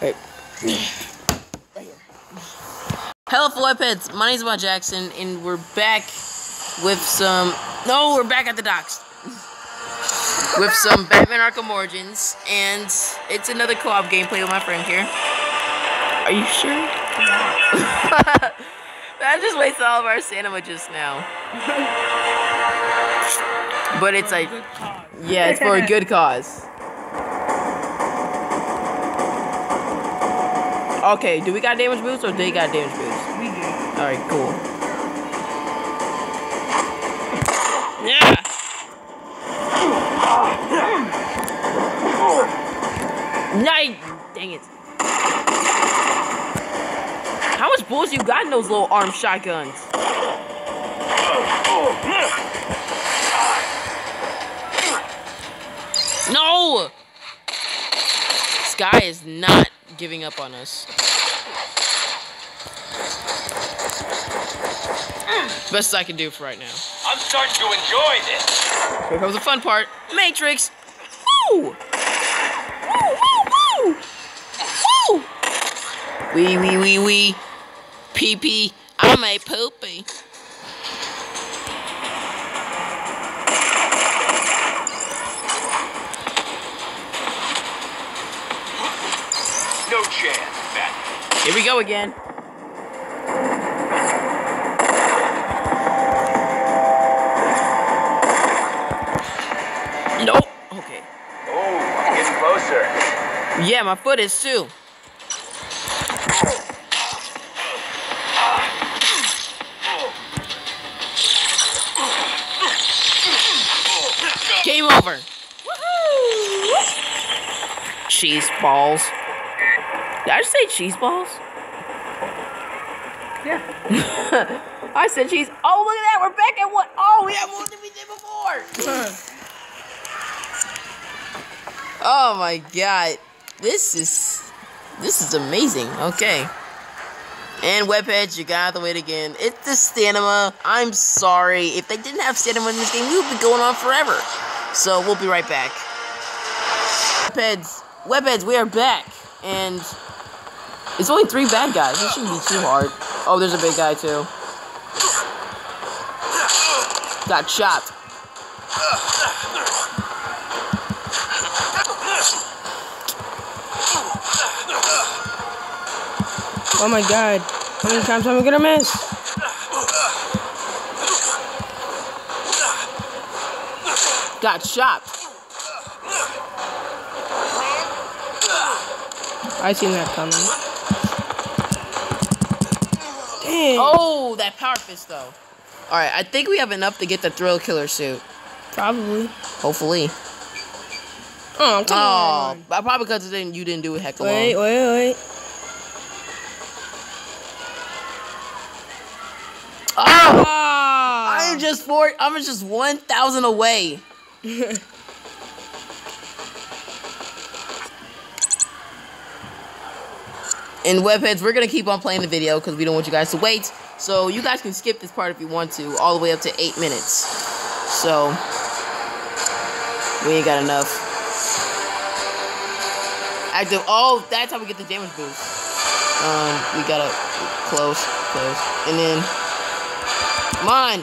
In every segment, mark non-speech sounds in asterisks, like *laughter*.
Right. right here. Hello, Flipheads. My name's Matt Jackson, and we're back with some. No, we're back at the docks. with some Batman Arkham Origins, and it's another co-op gameplay with my friend here. Are you sure? *laughs* I just wasted all of our cinema just now. but it's like, yeah, it's for a good cause. Okay, do we got damage boost or they got damage boost? We do. Alright, cool. Yeah! Nice! Dang it. How much bullets you got in those little arm shotguns? No! This guy is not giving up on us. Best I can do for right now. I'm starting to enjoy this. Here comes the fun part. Matrix! Woo! Woo, woo, woo! Woo! Wee, wee, wee, wee. Pee pee. I'm a poopy. Go again. Nope. Okay. Oh, I'm getting closer. Yeah, my foot is too. Game over. Cheese balls. Did I just say cheese balls? Yeah. *laughs* I said cheese. Oh, look at that. We're back at what? Oh, we have more than we did before. *laughs* Oh my god. This is this is amazing. Okay. And webheads, you got the wait again. It's the stamina. I'm sorry. If they didn't have stamina in this game, we would be going on forever. So we'll be right back. Webheads, webheads, we are back. And it's only three bad guys. It shouldn't be too hard. Oh, there's a big guy too. Got shot. Oh my god. How many times am I gonna miss? Got shot. I seen that coming. Damn. Oh, that power fist though. All right, I think we have enough to get the thrill killer suit. Probably. Hopefully. Oh, come Oh, on. but probably because then you didn't do it heck long. Wait, wait, wait. Oh, Ah! I am just four. I'm just one thousand away. *laughs* And webheads, we're gonna keep on playing the video because we don't want you guys to wait. So you guys can skip this part if you want to, all the way up to eight minutes. So we ain't got enough. Active. Oh, that's how we get the damage boost. Um, we gotta close, close, and then come on.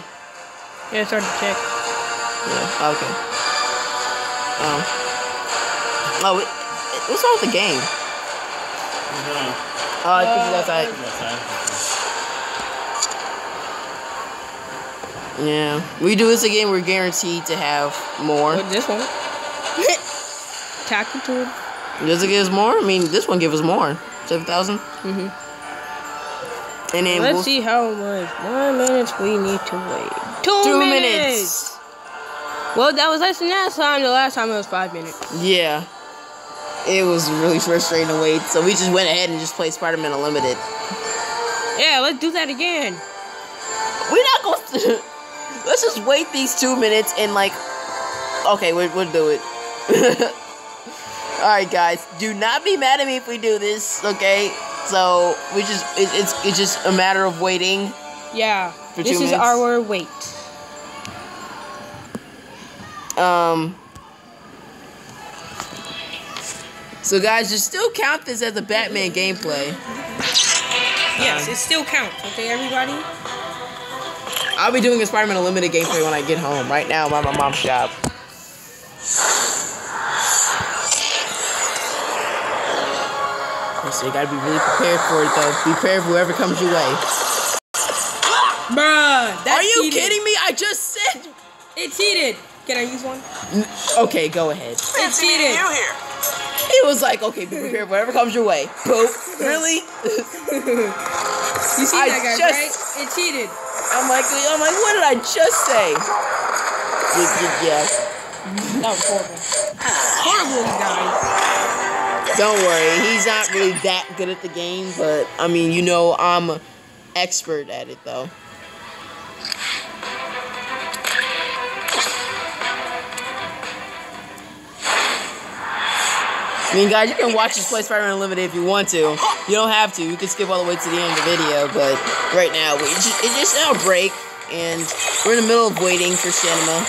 Yeah, hard to check. Yeah. Okay. Um. Oh, it, it- what's wrong with the game? Oh, I think that's right. Yeah. We do this again. We're guaranteed to have more. This one? *laughs* Tackle tool. Does it give us more? I mean, this one give us more. Seven thousand. Mhm. And then Let's we'll, see how much more minutes we need to wait. Two, two minutes. minutes. Well, that was less than last time. The last time it was five minutes. Yeah. It was really frustrating to wait, so we just went ahead and just played Spider-Man Unlimited. Yeah, let's do that again. We're not going *laughs* to. Let's just wait these two minutes and like. Okay, we'll, we'll do it. *laughs* All right, guys. Do not be mad at me if we do this. Okay. So we just it, it's it's just a matter of waiting. Yeah. For this is minutes? our wait. Um. So guys, just still count this as a Batman gameplay. Yes, it still counts. Okay, everybody. I'll be doing a Spider-Man Unlimited gameplay when I get home. Right now, I'm at my mom's shop. So you gotta be really prepared for it, though. Be prepared for whoever comes your way. Bruh, that's Are you cheated. kidding me? I just said. It cheated. Can I use one? N- Okay, go ahead. It cheated. You here? He was like, okay, be prepared whatever comes your way. Boop. Really? You see I that guy, just- right? It cheated. I'm like, I'm like, what did I just say? Yeah, yeah, yeah. That was horrible. Horrible, guys. Don't worry, he's not really that good at the game, but I mean, you know, I'm an expert at it though. I mean, guys, you can watch this play Spider-Man Unlimited if you want to. You don't have to. You can skip all the way to the end of the video, but right now, we just, it's just now break, and we're in the middle of waiting for cinema.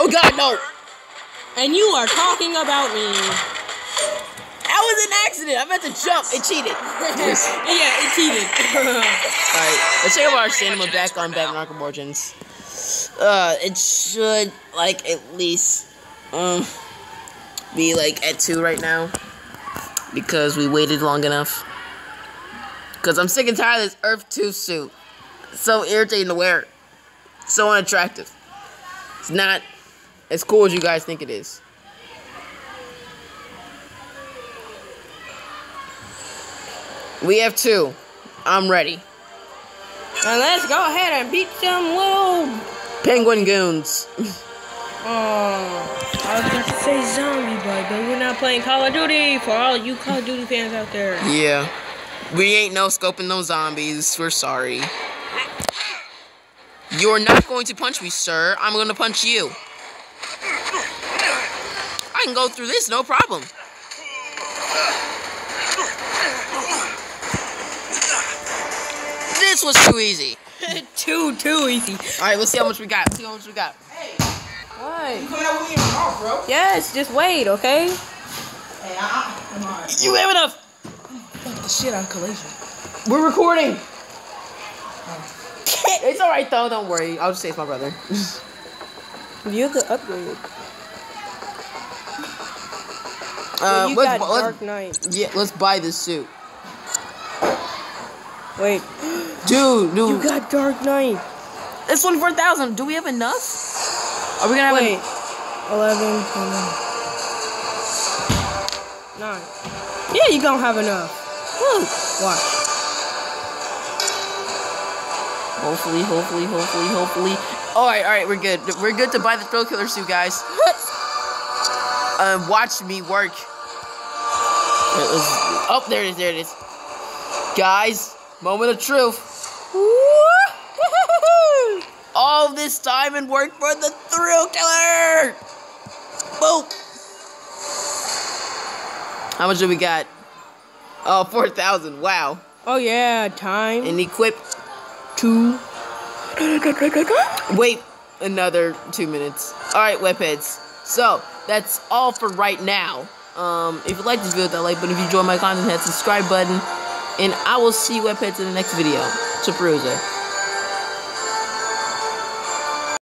Oh God, no! And you are talking about me. That was an accident. I meant to jump. It cheated. *laughs* yeah, it cheated. Alright, let's check out our cinema back on Batman Arkham Origins. Uh, it should, like, at least, um, be, like, at 2 right now. Because we waited long enough. Because I'm sick and tired of this Earth 2 suit. It's so irritating to wear. So unattractive. It's not as cool as you guys think it is. We have two. I'm ready. and let's go ahead and beat some little. Penguin Goons. *laughs* Oh, I was about to say zombie, but but we're not playing Call of Duty for all you Call of Duty fans out there. Yeah. We ain't no scoping no zombies. We're sorry. You're not going to punch me, sir. I'm going to punch you. I can go through this, no problem. This was too easy. *laughs* too too easy. All right, let's see how much we got. Let's see how much we got. Hey. What? Coming out with me in the mouth, bro. Yes, just wait, okay? Hey, I, I, I'm. You have enough. Fuck the shit on collision. We're recording. *laughs* It's all right though. Don't worry. I'll just say it's my brother. *laughs* You could upgrade. Uh, you let's, got let's- Dark Knight. yeah, let's buy this suit, Wait, dude. Dude, you got Dark Knight. it's twenty four thousand. Do we have enough? Are we gonna have? Wait, en- 11, 10, 9. Yeah, you gonna have enough. Woo. Watch. hopefully, hopefully, hopefully, hopefully. All right, all right, we're good. We're good to buy the thrill killer suit, guys. *laughs* uh, watch me work. Wait, let's- Oh, there it is. There it is. Guys, moment of truth. All this time and work for the thrill killer. Boom. How much do we got? Oh, 4,000. Wow. Oh yeah, time. And equip two. Wait another two minutes. All right, webheads. So that's all for right now. Um, if you like this video, hit that like button. If you enjoy my content, hit the subscribe button. And I will see you webheads in the next video. Chaperuza.